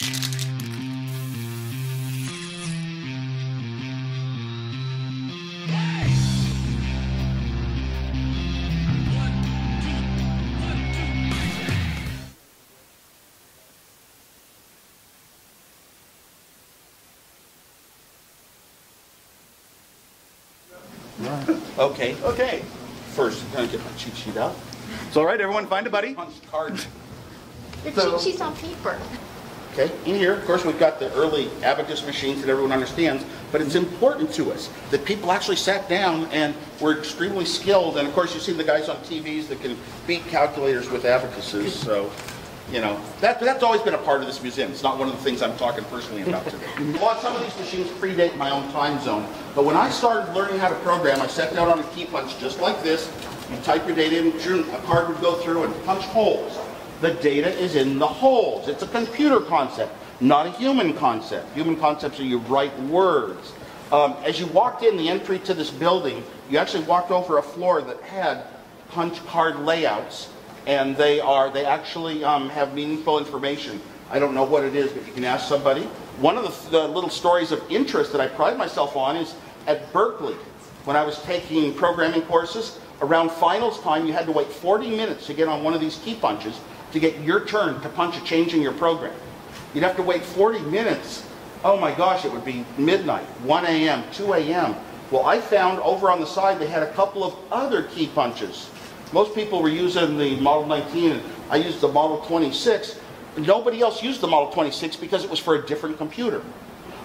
Okay, okay. First, I'm gonna get my cheat sheet out. It's all right, everyone, find a buddy. Punch card. Your So- cheat sheet's on paper. Okay, in here, of course, we've got the early abacus machines that everyone understands, but it's important to us that people actually sat down and were extremely skilled. And of course, you see the guys on TVs that can beat calculators with abacuses. So, you know, that, that's always been a part of this museum. It's not one of the things I'm talking personally about today. well, some of these machines predate my own time zone, but when I started learning how to program, I sat down on a key punch just like this. You type your data in, a card would go through and punch holes. The data is in the holes. It's a computer concept, not a human concept. Human concepts are you write words. Um, as you walked in the entry to this building, you actually walked over a floor that had punch card layouts, and they are they actually um, have meaningful information. I don't know what it is, but you can ask somebody. One of the, the little stories of interest that I pride myself on is at Berkeley, when I was taking programming courses. Around finals time, you had to wait 40 minutes to get on one of these key punches to get your turn to punch a change in your program. You'd have to wait 40 minutes. Oh my gosh, it would be midnight, 1 a.m., 2 a.m. Well, I found over on the side they had a couple of other key punches. Most people were using the Model 19, and I used the Model 26. Nobody else used the Model 26 because it was for a different computer.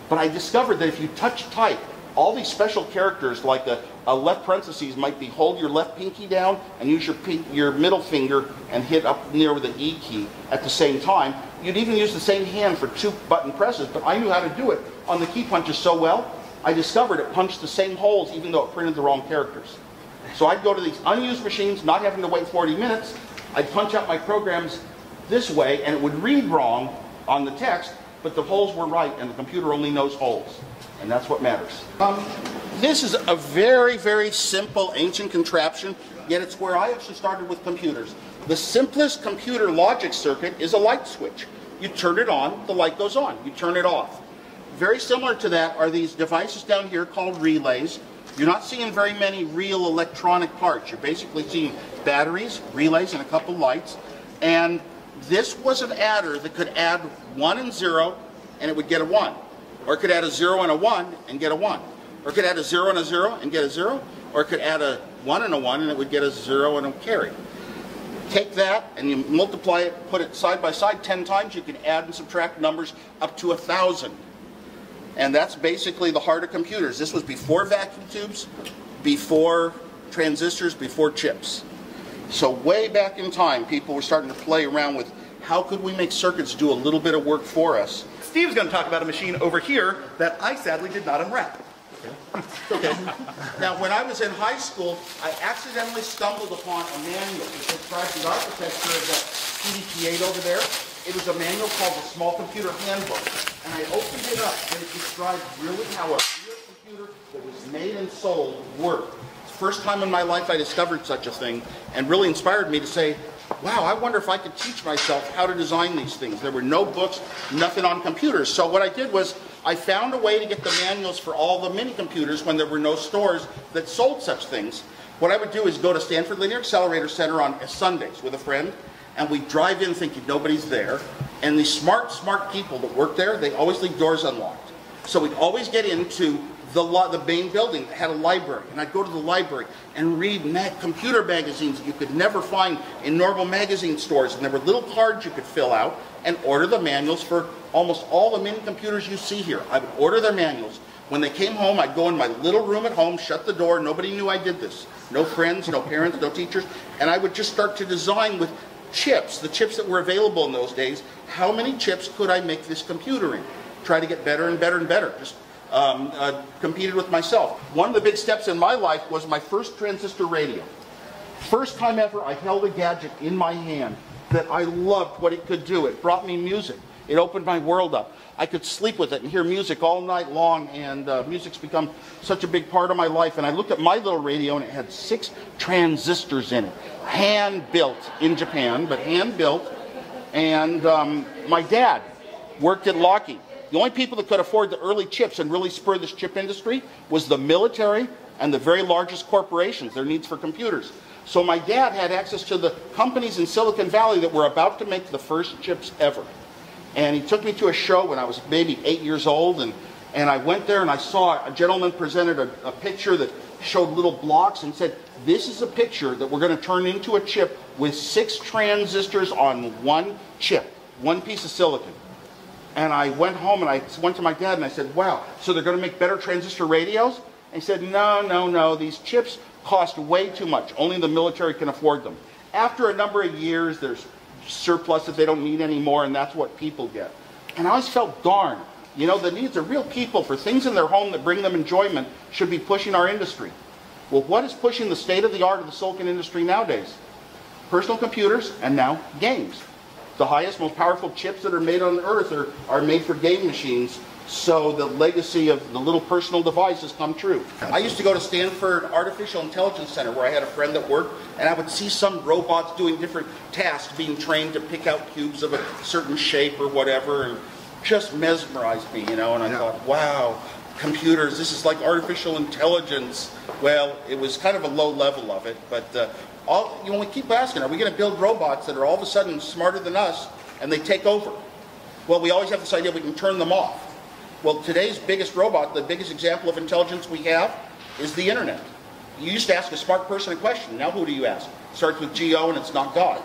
But I discovered that if you touch type, all these special characters like a, a left parentheses might be hold your left pinky down and use your, your middle finger and hit up near with the E key at the same time. You'd even use the same hand for two button presses, but I knew how to do it on the key punches so well, I discovered it punched the same holes even though it printed the wrong characters. So I'd go to these unused machines, not having to wait 40 minutes, I'd punch out my programs this way and it would read wrong on the text, but the holes were right and the computer only knows holes. And that's what matters. Um, this is a very, very simple ancient contraption, yet it's where I actually started with computers. The simplest computer logic circuit is a light switch. You turn it on, the light goes on. You turn it off. Very similar to that are these devices down here called relays. You're not seeing very many real electronic parts. You're basically seeing batteries, relays, and a couple lights. And this was an adder that could add 1 and 0, and it would get a 1. Or it could add a 0 and a 1 and get a 1. Or it could add a 0 and a 0 and get a 0. Or it could add a 1 and a 1 and it would get a 0 and a carry. Take that and you multiply it, put it side by side 10 times, you can add and subtract numbers up to a 1,000. And that's basically the heart of computers. This was before vacuum tubes, before transistors, before chips. So way back in time, people were starting to play around with how could we make circuits do a little bit of work for us. Steve's going to talk about a machine over here that I sadly did not unwrap. Okay. now, when I was in high school, I accidentally stumbled upon a manual that describes the architecture of that PDP-8 over there. It was a manual called the Small Computer Handbook. And I opened it up, and it described really how a real computer that was made and sold worked. The first time in my life I discovered such a thing, and really inspired me to say, wow, I wonder if I could teach myself how to design these things. There were no books, nothing on computers. So what I did was I found a way to get the manuals for all the mini computers when there were no stores that sold such things. What I would do is go to Stanford Linear Accelerator Center on Sundays with a friend, and we drive in thinking nobody's there. And these smart, smart people that work there, they always leave doors unlocked. So we'd always get into the, the main building had a library. And I'd go to the library and read computer magazines that you could never find in normal magazine stores. And there were little cards you could fill out and order the manuals for almost all the mini computers you see here. I would order their manuals. When they came home, I'd go in my little room at home, shut the door. Nobody knew I did this. No friends, no parents, no teachers. And I would just start to design with chips, the chips that were available in those days. How many chips could I make this computer in? Try to get better and better and better. Just um, uh, competed with myself. One of the big steps in my life was my first transistor radio. First time ever I held a gadget in my hand that I loved what it could do. It brought me music. It opened my world up. I could sleep with it and hear music all night long, and uh, music's become such a big part of my life. And I looked at my little radio, and it had six transistors in it, hand built in Japan, but hand built. And um, my dad worked at Lockheed. The only people that could afford the early chips and really spur this chip industry was the military and the very largest corporations, their needs for computers. So my dad had access to the companies in Silicon Valley that were about to make the first chips ever. And he took me to a show when I was maybe eight years old, and, and I went there and I saw a gentleman presented a, a picture that showed little blocks and said, this is a picture that we're going to turn into a chip with six transistors on one chip, one piece of silicon. And I went home and I went to my dad and I said, wow, so they're going to make better transistor radios? And he said, no, no, no, these chips cost way too much. Only the military can afford them. After a number of years, there's surplus that they don't need anymore, and that's what people get. And I always felt, darn, you know, the needs of real people for things in their home that bring them enjoyment should be pushing our industry. Well, what is pushing the state of the art of the silicon industry nowadays? Personal computers and now games. The highest, most powerful chips that are made on earth are, are made for game machines so the legacy of the little personal device has come true. I used to go to Stanford Artificial Intelligence Center where I had a friend that worked, and I would see some robots doing different tasks, being trained to pick out cubes of a certain shape or whatever, and just mesmerized me, you know. And I Yeah. thought, wow, computers, this is like artificial intelligence. Well, it was kind of a low level of it, but uh, all, you know, we keep asking, are we going to build robots that are all of a sudden smarter than us and they take over? Well, we always have this idea we can turn them off. Well, today's biggest robot, the biggest example of intelligence we have, is the internet. You used to ask a smart person a question. Now who do you ask? It Starts with G-O and it's not God.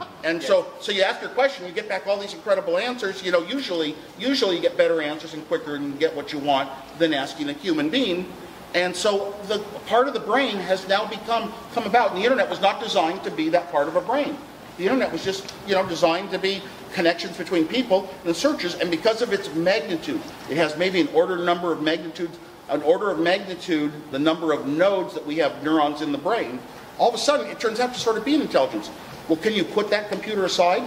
and so, so you ask your question, you get back all these incredible answers. You know, usually, usually you get better answers and quicker and get what you want than asking a human being. And so the part of the brain has now become come about. And the internet was not designed to be that part of a brain. The internet was just, you know, designed to be connections between people and searches. And because of its magnitude, it has maybe an order number of magnitudes, an order of magnitude, the number of nodes that we have neurons in the brain. All of a sudden, it turns out to sort of be an intelligence. Well, can you put that computer aside?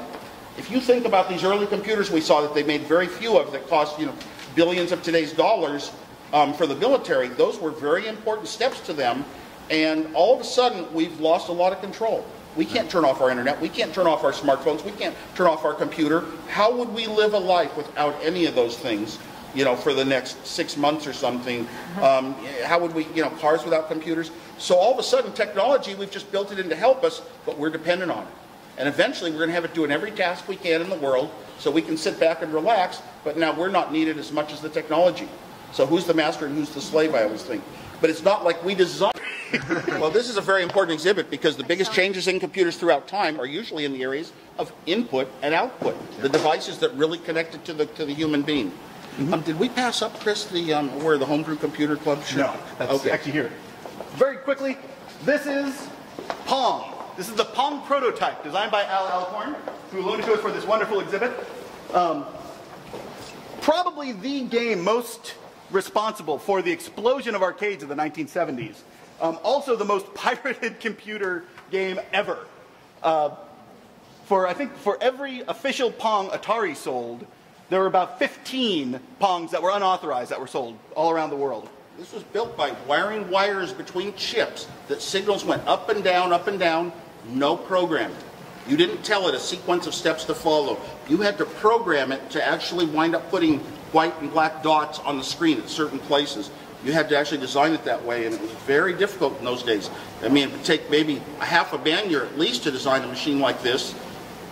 If you think about these early computers we saw that they made very few of that cost, you know, billions of today's dollars um, for the military, those were very important steps to them. And all of a sudden, we've lost a lot of control. We can't turn off our internet. We can't turn off our smartphones. We can't turn off our computer. How would we live a life without any of those things? You know, for the next six months or something. Um, how would we, you know, cars without computers? So all of a sudden, technology, we've just built it in to help us, but we're dependent on it. And eventually, we're going to have it doing every task we can in the world so we can sit back and relax, but now we're not needed as much as the technology. So who's the master and who's the slave, I always think. But it's not like we designed. well, this is a very important exhibit because the biggest changes in computers throughout time are usually in the areas of input and output, the devices that really connect it to the, to the human being. Um, did we pass up, Chris, the um, where the homebrew computer club should? No, that's okay. actually here. Very quickly, this is Pong. This is the Pong prototype designed by Al Alcorn, who loaned it to us for this wonderful exhibit. Um, probably the game most responsible for the explosion of arcades of the 1970s. Um, also, the most pirated computer game ever. Uh, for I think for every official Pong Atari sold, there were about 15 Pongs that were unauthorized that were sold all around the world. This was built by wiring wires between chips that signals went up and down, up and down, no programming. You didn't tell it a sequence of steps to follow. You had to program it to actually wind up putting white and black dots on the screen at certain places. You had to actually design it that way, and it was very difficult in those days. I mean, it would take maybe a half a man year at least to design a machine like this,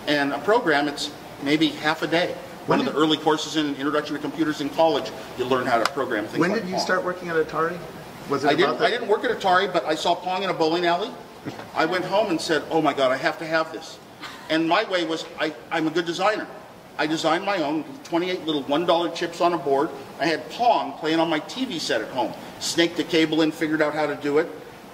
and a program, it's maybe half a day. One of the early courses in Introduction to Computers in college, you learn how to program things When like did you Pong. start working at Atari? Was it I didn't? I didn't work at Atari, but I saw Pong in a bowling alley. I went home and said, oh my God, I have to have this. And my way was, I, I'm a good designer. I designed my own 28 little $1 chips on a board. I had Pong playing on my TV set at home. Snaked the cable in, figured out how to do it.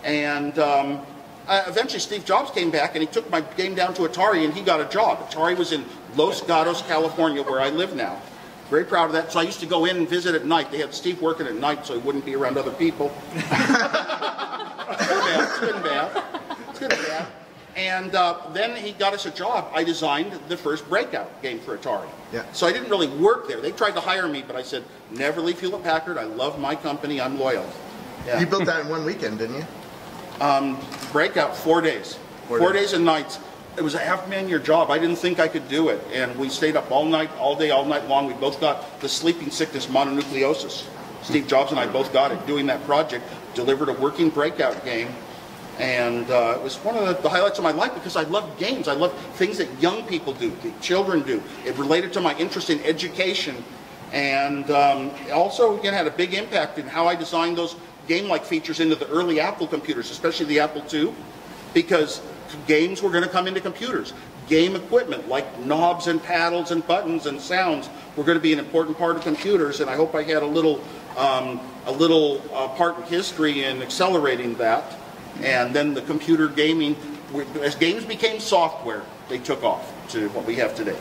And um, uh, eventually Steve Jobs came back and he took my game down to Atari and he got a job. Atari was in Los Gatos, California, where I live now. Very proud of that. So I used to go in and visit at night. They had Steve working at night so he wouldn't be around other people. It's and bad. It's good and bad. It's good and bad. And uh, then he got us a job. I designed the first breakout game for Atari. Yeah. So I didn't really work there. They tried to hire me, but I said, never leave Hewlett Packard. I love my company. I'm loyal. Yeah. You built that in one weekend, didn't you? Breakout four days. Four Four, days. days. and nights. it was a half man year job. I didn't think I could do it. And we stayed up all night, all day, all night long. We both got the sleeping sickness mononucleosis. Steve Jobs and I both got it doing that project, delivered a working breakout game. And uh, it was one of the, the highlights of my life because I love games. I love things that young people do, that children do. It related to my interest in education. And um, also, again, had a big impact in how I designed those game-like features into the early Apple computers, especially the Apple II, because games were going to come into computers. Game equipment like knobs and paddles and buttons and sounds were going to be an important part of computers, and I hope I had a little, um, a little uh, part in history in accelerating that. And then the computer gaming, as games became software, they took off to what we have today.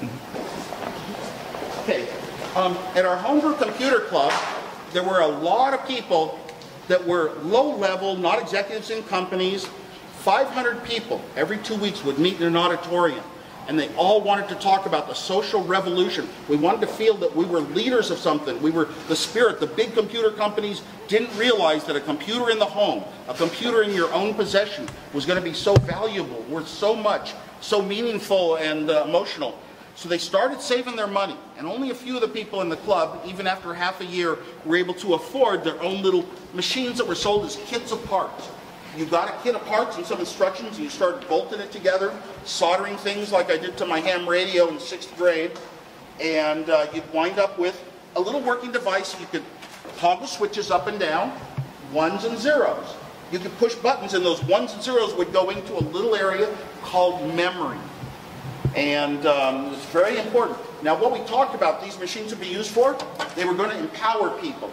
Okay, um, at our homebrew computer club, there were a lot of people that were low level, not executives in companies. 500 people every two weeks would meet in an auditorium and they all wanted to talk about the social revolution. We wanted to feel that we were leaders of something. We were the spirit. The big computer companies didn't realize that a computer in the home, a computer in your own possession, was going to be so valuable, worth so much, so meaningful and uh, emotional. So they started saving their money, and only a few of the people in the club, even after half a year, were able to afford their own little machines that were sold as kits of parts. You got a kit of parts and some instructions, and you started bolting it together, soldering things like I did to my ham radio in sixth grade, and uh, you'd wind up with a little working device. You could toggle switches up and down, ones and zeros. You could push buttons, and those ones and zeros would go into a little area called memory. And um, it's very important. Now, what we talked about these machines would be used for, they were going to empower people.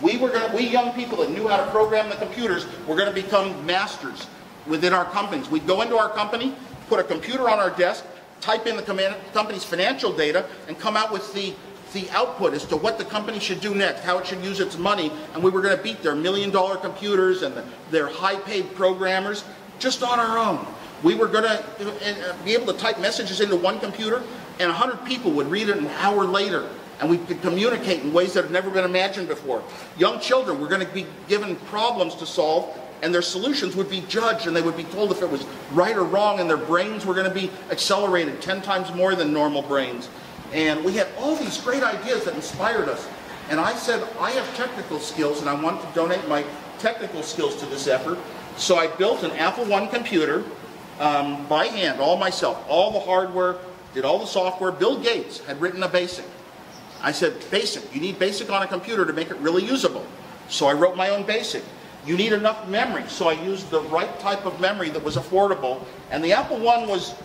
We were going to, we young people that knew how to program the computers were going to become masters within our companies. We'd go into our company, put a computer on our desk, type in the company's financial data, and come out with the the output as to what the company should do next, how it should use its money, and we were going to beat their million dollar computers and the, their high paid programmers just on our own. We were going to uh, be able to type messages into one computer, and 100 people would read it an hour later. And we could communicate in ways that have never been imagined before. Young children were going to be given problems to solve, and their solutions would be judged, and they would be told if it was right or wrong, and their brains were going to be accelerated 10 times more than normal brains. And we had all these great ideas that inspired us. And I said, I have technical skills, and I want to donate my technical skills to this effort. So I built an Apple I computer um, by hand, all myself, all the hardware, did all the software. Bill Gates had written a BASIC. I said, BASIC, you need BASIC on a computer to make it really usable. So I wrote my own BASIC. You need enough memory, so I used the right type of memory that was affordable. And the Apple I was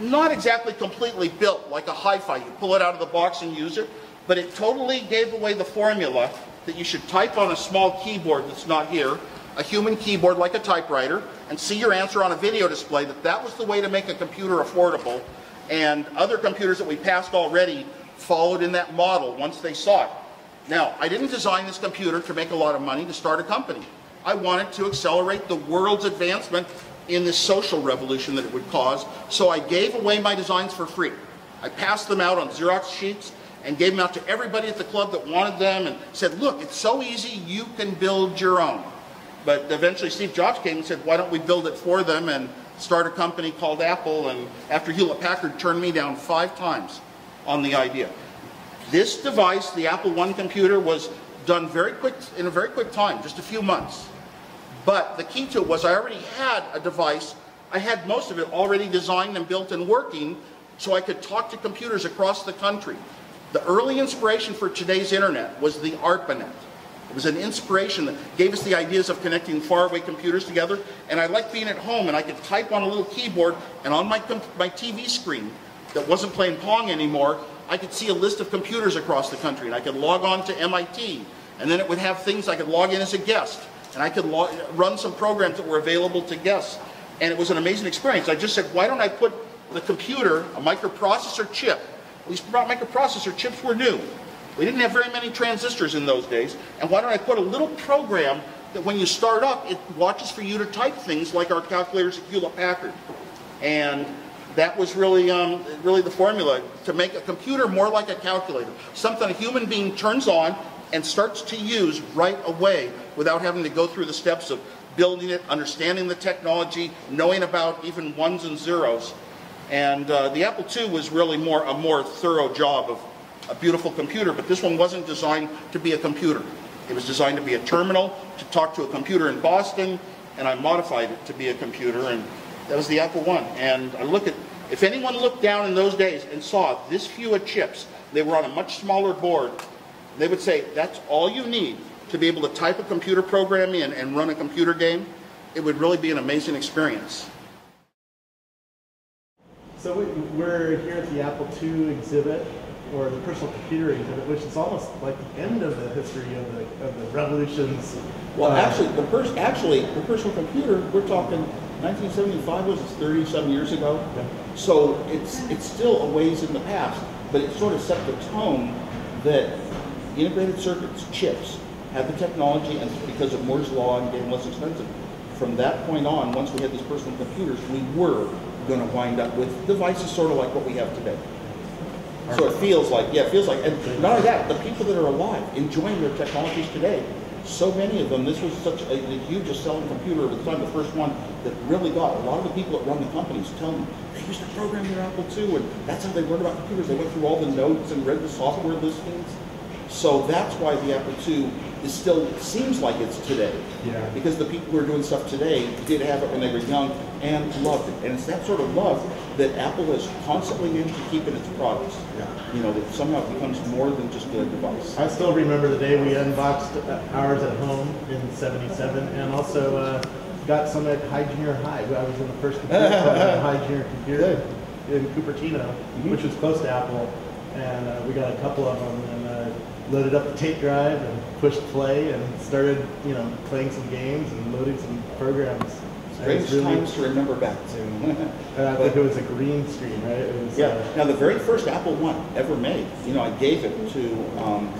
not exactly completely built like a hi-fi. You pull it out of the box and use it, but it totally gave away the formula that you should type on a small keyboard that's not here, a human keyboard like a typewriter, and see your answer on a video display, that that was the way to make a computer affordable. And other computers that we passed already followed in that model once they saw it. Now, I didn't design this computer to make a lot of money to start a company. I wanted to accelerate the world's advancement in this social revolution that it would cause, so I gave away my designs for free. I passed them out on Xerox sheets and gave them out to everybody at the club that wanted them and said, look, it's so easy, you can build your own. But eventually Steve Jobs came and said, why don't we build it for them and start a company called Apple? And after Hewlett Packard turned me down five times on the idea. This device, the Apple I computer, was done very quick in a very quick time, just a few months. But the key to it was I already had a device. I had most of it already designed and built and working so I could talk to computers across the country. The early inspiration for today's internet was the ARPANET. It was an inspiration that gave us the ideas of connecting faraway computers together. And I liked being at home and I could type on a little keyboard and on my, my TV screen that wasn't playing Pong anymore, I could see a list of computers across the country and I could log on to MIT. And then it would have things I could log in as a guest. And I could run some programs that were available to guests. And it was an amazing experience. I just said, why don't I put the computer, a microprocessor chip, these microprocessor chips were new. We didn't have very many transistors in those days. And why don't I put a little program that when you start up, it watches for you to type things like our calculators at Hewlett Packard. And that was really, um, really the formula to make a computer more like a calculator. Something a human being turns on and starts to use right away without having to go through the steps of building it, understanding the technology, knowing about even ones and zeros. And uh, the Apple II was really more a more thorough job of a beautiful computer, but this one wasn't designed to be a computer. It was designed to be a terminal to talk to a computer in Boston, and I modified it to be a computer, and that was the Apple I. And I look at if anyone looked down in those days and saw this few of chips, they were on a much smaller board. They would say that's all you need to be able to type a computer program in and run a computer game. It would really be an amazing experience. So we- we're here at the Apple II exhibit, or the personal computer exhibit, which is almost like the end of the history of the, of the revolutions. Well, Uh, actually, the pers- actually, the personal computer, we're talking 1975 was 37 years ago. Yeah. So it's, it's still a ways in the past, but it sort of set the tone that integrated circuits, chips, had the technology and because of Moore's law and getting less expensive. From that point on, once we had these personal computers, we were going to wind up with devices sort of like what we have today. So it feels like, yeah, it feels like, and not only that, the people that are alive, enjoying their technologies today, so many of them, this was such a, the hugest selling computer at the time, the first one that really got, a lot of the people that run the companies tell me, they used to program their Apple II, and that's how they learned about computers. They went through all the notes and read the software listings. So that's why the Apple II is still, seems like it's today. Yeah. Because the people who are doing stuff today did have it when they were young and loved it. And it's that sort of love that Apple has constantly managed to keep in its products. Yeah. You know, that somehow becomes more than just a device. I still remember the day we unboxed uh, ours at home in '77, and also uh, got some at Hyde Junior High. I was in the first computer club at Hyde Junior Computer in Cupertino, which was close to Apple, and uh, we got a couple of them and uh, loaded up the tape drive and pushed play and started, you know, playing some games and loading some programs. Strange really- times to remember back to. And I think it was a green screen, right? Was, Yeah. uh, Now, the very first Apple One ever made, you know, I gave it to um,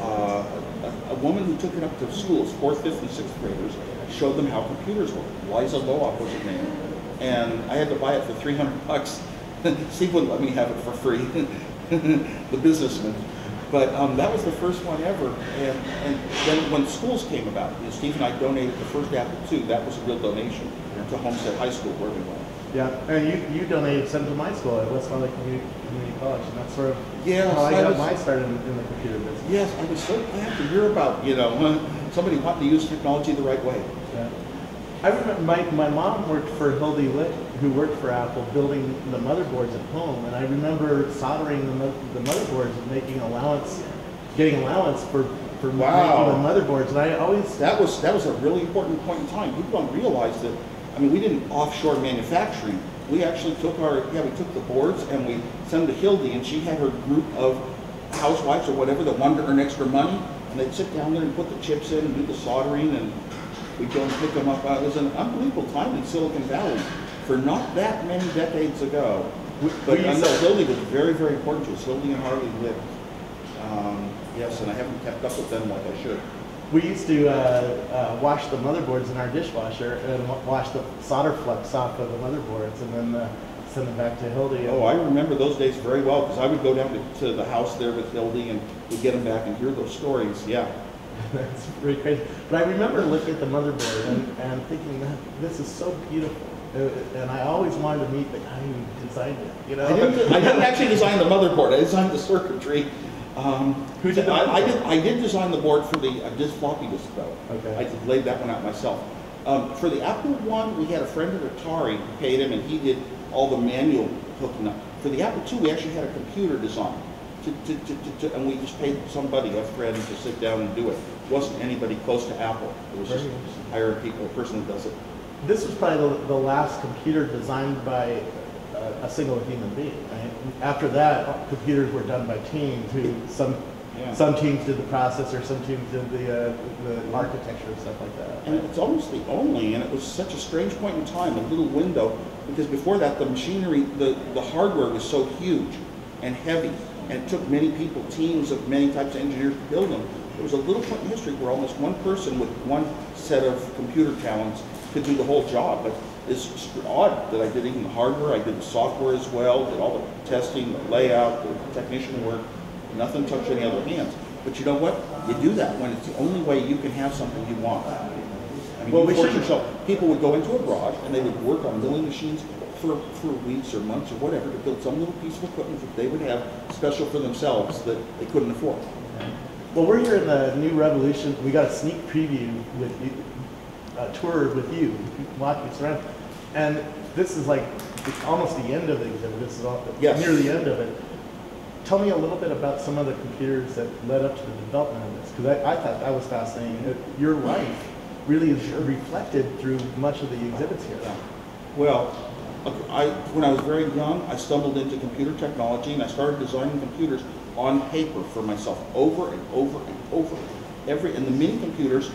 uh, a, a woman who took it up to schools, fourth, fifth, and sixth graders, showed them how computers work. Liza Loop was her name, and I had to buy it for 300 bucks. Steve wouldn't let me have it for free, the businessman. But um, that was the first one ever. And, and then when schools came about, you know, Steve and I donated the first Apple II. That was a real donation to Homestead High School where we went. Yeah, and you, you donated some to my school at West Valley Community, Community College, and that's sort of Yes, how I I got was- my start in, in the computer business. Yes, I was so glad to hear about, you know, somebody wanting to use technology the right way. Yeah. I remember my, my mom worked for Hildy Litt, who worked for Apple, building the motherboards at home, and I remember soldering the, mo- the motherboards and making allowance, getting allowance for, for Wow. making the motherboards, and I always, That was, that was a really important point in time. People don't realize that, I mean, we didn't offshore manufacturing. We actually took our, yeah, we took the boards and we sent them to Hildy and she had her group of housewives or whatever that wanted to earn extra money. And they'd sit down there and put the chips in and do the soldering and we'd go and pick them up. It was an unbelievable time in Silicon Valley for not that many decades ago. We- But we I know Hildy was very, very important to us. Hildy and Harley lived. Um, yes, and I haven't kept up with them like I should. We used to uh, uh, wash the motherboards in our dishwasher and wash the solder flux off of the motherboards and then uh, send them back to Hildy. Oh, I remember those days very well, because I would go down to, to the house there with Hildy and we'd get them back and hear those stories, yeah. That's pretty crazy. But I remember looking at the motherboard and, and thinking that this is so beautiful. Uh, And I always wanted to meet the guy who designed it. You know, I didn't, I didn't actually design the motherboard, I designed the circuitry. Um, Who did I, I did, I did design the board for the uh, disk floppy disk though. Okay. I did- laid that one out myself. Um, for the Apple One, we had a friend at Atari, who paid him, and he did all the manual hooking up. For the Apple II, we actually had a computer design. To, to, to, and we just paid somebody, a friend, to sit down and do it. It wasn't anybody close to Apple. It was just hiring people, a person that does it. this was probably the, the last computer designed by a, a single human being. Right? After that, computers were done by teams. Who some Yeah. some teams did the processor, some teams did the uh, the architecture and stuff like that. And it's almost the only, and it was such a strange point in time, a little window, because before that, the machinery, the, the hardware was so huge and heavy, and it took many people, teams of many types of engineers to build them. There was a little point in history where almost one person with one set of computer talents could do the whole job, but it's odd that I did even the hardware, I did the software as well, did all the testing, the layout, the technician work, nothing touched any other hands. But you know what? You do that when it's the only way you can have something you want. I mean, Well, you we force yourself. People would go into a garage and they would work on milling machines for, for weeks or months or whatever to build some little piece of equipment that they would have special for themselves that they couldn't afford. Well, we're here in the New Revolution. We got a sneak preview with a tour with you, walking around. And this is like it's almost the end of the exhibit. This is all, Yes. near the end of it. Tell me a little bit about some of the computers that led up to the development of this, because I, I thought that was fascinating. That Your life really is reflected through much of the exhibits here. Well, I, when I was very young, I stumbled into computer technology and I started designing computers on paper for myself over and over and over. Every, and the mini computers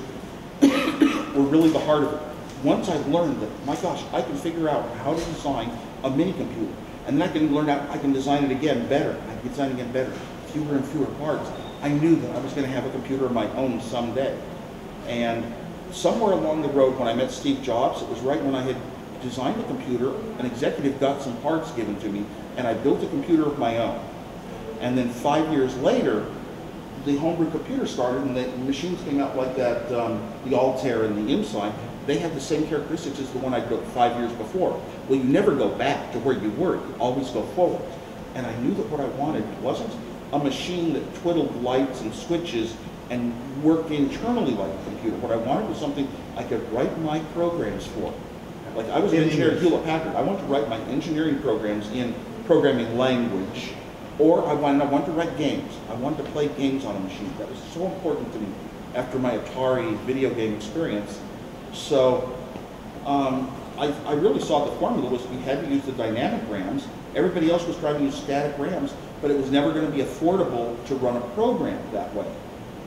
were really the heart of it. Once I learned that, my gosh, I can figure out how to design a mini computer. And then I can learn out, I can design it again better. I can design it again better, fewer and fewer parts. I knew that I was going to have a computer of my own someday. And somewhere along the road, when I met Steve Jobs, it was right when I had designed a computer, an executive got some parts given to me, and I built a computer of my own. And then five years later, the homebrew computer started, and the machines came out like that, um, the Altair and the IMSAI. They had the same characteristics as the one I built five years before. Well, you never go back to where you were. You always go forward. And I knew that what I wanted wasn't a machine that twiddled lights and switches and worked internally like a computer. What I wanted was something I could write my programs for. Like I was an engineer at Hewlett Packard. I wanted to write my engineering programs in programming language, or I wanted, I wanted to write games. I wanted to play games on a machine. That was so important to me after my Atari video game experience. So um, I, I really saw the formula was we had to use the dynamic RAMs. Everybody else was trying to use static RAMs, but it was never going to be affordable to run a program that way.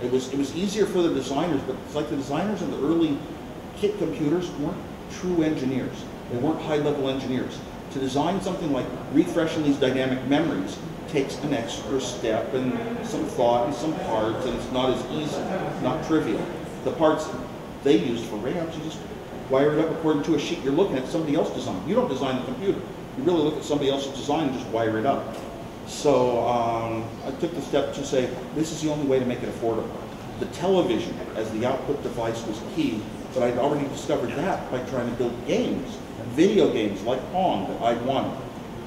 It was, it was easier for the designers, but it's like the designers in the early kit computers weren't true engineers. They weren't high-level engineers. To design something like refreshing these dynamic memories takes an extra step and some thought and some parts, and it's not as easy, not trivial. The parts they use for RAMs, you just wire it up according to a sheet you're looking at somebody else designed. You don't design the computer. You really look at somebody else's design and just wire it up. So um, I took the step to say, this is the only way to make it affordable. The television as the output device was key, but I'd already discovered that by trying to build games, video games like Pong that I wanted.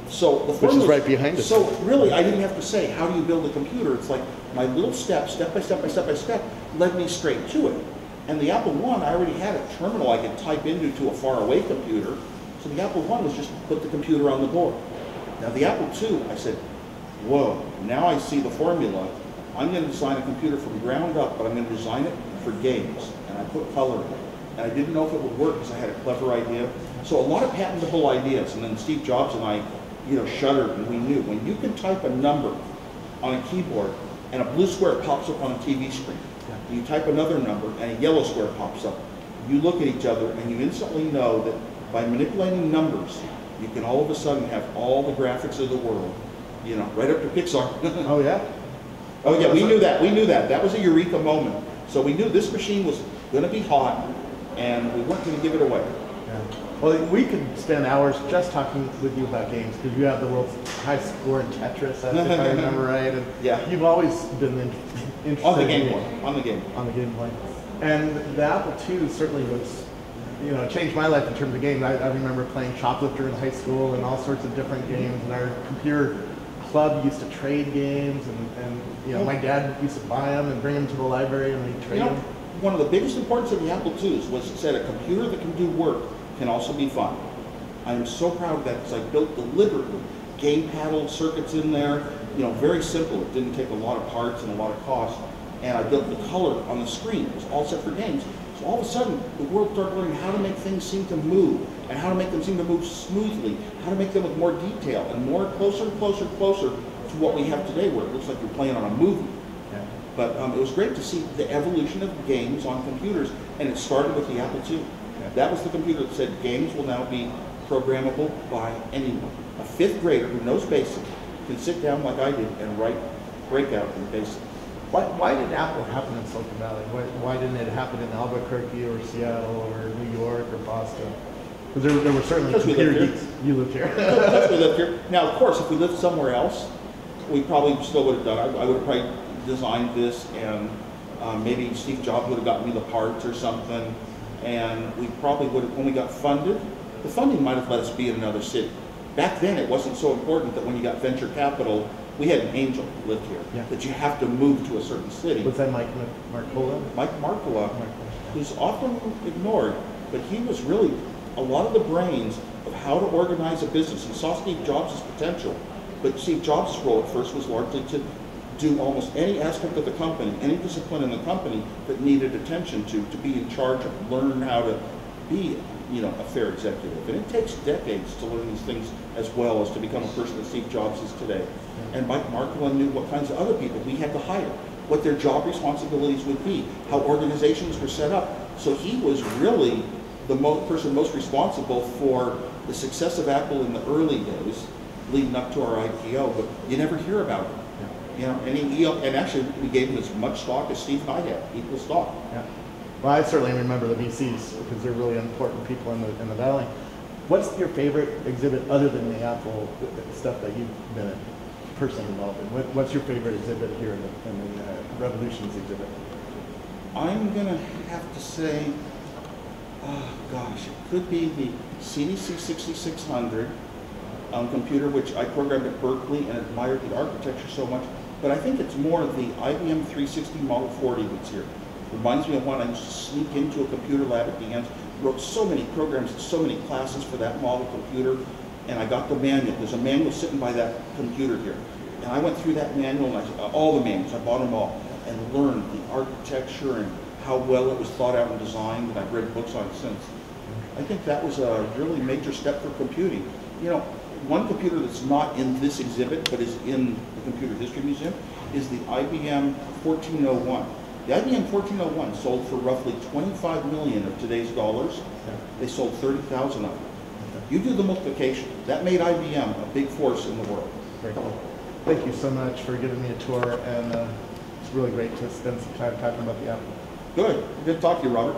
So the is formula- right behind us. So really, I didn't have to say, how do you build a computer? It's like my little step, step by step by step by step, led me straight to it. And the Apple I, I already had a terminal I could type into to a faraway computer. So the Apple I was just put the computer on the board. Now the Apple II, I said, whoa, now I see the formula. I'm going to design a computer from ground up, but I'm going to design it for games. And I put color in it. And I didn't know if it would work because I had a clever idea. So a lot of patentable ideas. And then Steve Jobs and I, you know, shuddered and we knew when you can type a number on a keyboard and a blue square pops up on a TV screen, you type another number and a yellow square pops up. You look at each other and you instantly know that by manipulating numbers, you can all of a sudden have all the graphics of the world, you know, right up to Pixar. Oh yeah. Oh yeah, we knew that. We knew that. That was a eureka moment. So we knew this machine was going to be hot, and we weren't going to give it away. Yeah. Well, we could spend hours just talking with you about games because you have the world's high score in Tetris, I- if I remember right. And Yeah. You've always been in, interested On the Game Boy. On the Game. Boy. On the Game Boy. And the Apple II certainly was, you know, changed my life in terms of games. I, I remember playing Choplifter in high school and all sorts of different games. And our computer club used to trade games, and, and you know, my dad used to buy them and bring them to the library and we'd You know, them. one of the biggest importance of the Apple IIs was it said a computer that can do work can also be fun. I am so proud of that because I built deliberately game paddle circuits in there. You know, very simple. It didn't take a lot of parts and a lot of cost. And I built the color on the screen. It was all set for games. So all of a sudden, the world started learning how to make things seem to move and how to make them seem to move smoothly, how to make them with more detail and more closer and closer and closer to what we have today where it looks like you're playing on a movie. Yeah. But um, it was great to see the evolution of games on computers, and it started with the Apple II. That was the computer that said games will now be programmable by anyone. A fifth grader who knows BASIC can sit down like I did and write breakout in BASIC. Why, why did Apple happen in Silicon Valley? Why, why didn't it happen in Albuquerque or Seattle or New York or Boston? Because there, there were certainly Because we computer lived geeks. You lived here. Because we lived here. Now, of course, if we lived somewhere else, we probably still would have done. I, I would have probably designed this, and um, maybe Steve Jobs would have gotten me the parts or something, and we probably would have, when we got funded, the funding might have let us be in another city. Back then, it wasn't so important that when you got venture capital, we had an angel who lived here, Yeah. that you have to move to a certain city. Was that Mike Mar- Markula? Mike Markula. who's often ignored, but he was really a lot of the brains of how to organize a business. He saw Steve Jobs' potential, but Steve Jobs' role at first was largely to do almost any aspect of the company, any discipline in the company that needed attention to, to be in charge of, learn how to be, you know, a fair executive. And it takes decades to learn these things as well as to become a person that Steve Jobs is today. And Mike Markula knew what kinds of other people we had to hire, what their job responsibilities would be, how organizations were set up. So he was really the mo- person most responsible for the success of Apple in the early days, leading up to our IPO, but you never hear about him. You know, and he, he- and actually, we gave him as much stock as Steve and I had, equal stock. Yeah. Well, I certainly remember the VCs because they're really important people in the, in the valley. What's your favorite exhibit other than the Apple stuff that you've been personally involved in? What, what's your favorite exhibit here in the, in the uh, Revolutions exhibit? I'm gonna have to say, oh gosh, it could be the CDC 6600 um, computer, which I programmed at Berkeley and admired the architecture so much. But I think it's more the IBM 360 Model 40 that's here. Reminds me of when I used to sneak into a computer lab at the end, wrote so many programs, and so many classes for that model computer, and I got the manual. There's a manual sitting by that computer here. And I went through that manual, and I, uh, all the manuals, I bought them all, and learned the architecture and how well it was thought out and designed, and I've read books on it since. I think that was a really major step for computing. You know, one computer that's not in this exhibit, but is in the Computer History Museum, is the IBM 1401. The IBM 1401 sold for roughly 25 million of today's dollars. They sold 30,000 of them. You do the multiplication. That made IBM a big force in the world. Very cool. Thank you so much for giving me a tour, and uh, it's really great to spend some time talking about the Apple. Good. Good to talk to you, Robert.